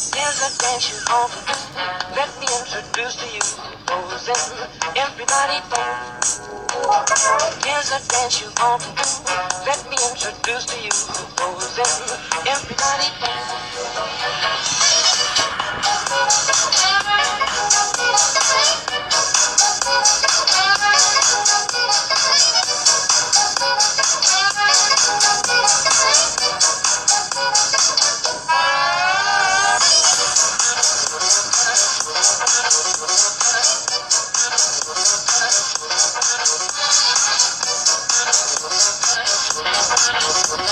dance you want to do. Let me introduce to you Poison. Everybody dance. Here's a dance you do. Let me introduce to you Poison. Everybody Yes.